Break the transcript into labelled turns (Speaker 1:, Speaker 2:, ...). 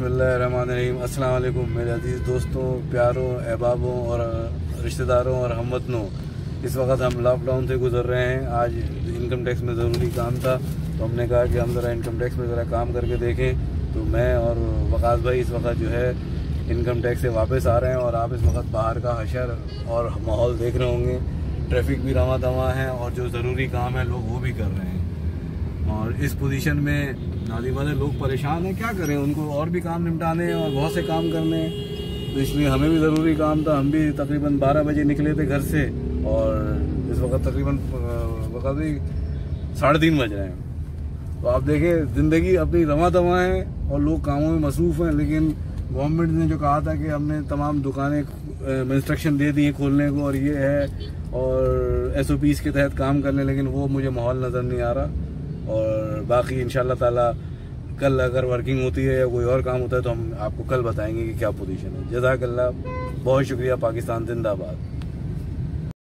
Speaker 1: बसमीम अल्लाम मेरे अज़ीज़ दोस्तों, प्यारों, अहबाबों और रिश्तेदारों और हमवतनों इस वक्त हम लॉकडाउन से गुजर रहे हैं। आज इनकम टैक्स में ज़रूरी काम था तो हमने कहा कि हम ज़रा इनकम टैक्स में ज़रा काम करके देखें। तो मैं और वकास भाई इस वक्त जो है इनकम टैक्स से वापस आ रहे हैं और आप इस वक्त बाहर का हशर और माहौल देख रहे होंगे। ट्रैफ़िक भी रवा दवा है और जो ज़रूरी काम है, लोग वो भी कर रहे हैं। और इस पोजीशन में नाली वाले लोग परेशान हैं, क्या करें? उनको और भी काम निपटाने और बहुत से काम करने। तो इसलिए हमें भी ज़रूरी काम था। हम भी तकरीबन 12 बजे निकले थे घर से और इस वक्त तकरीबन वक्त भी साढ़े तीन बज रहे हैं। तो आप देखें, ज़िंदगी अपनी रवा दवा है और लोग कामों में मसरूफ़ हैं, लेकिन गवर्नमेंट ने जो कहा था कि हमने तमाम दुकानें इंस्ट्रक्शन दे दी है खोलने को और ये है और एस के तहत काम करने, लेकिन वो मुझे माहौल नज़र नहीं आ रहा। और बाकी इन ताला कल अगर वर्किंग होती है या कोई और काम होता है तो हम आपको कल बताएँगे कि क्या पोजीशन है। जजाकल्ला बहुत शुक्रिया, पाकिस्तान जिंदाबाद।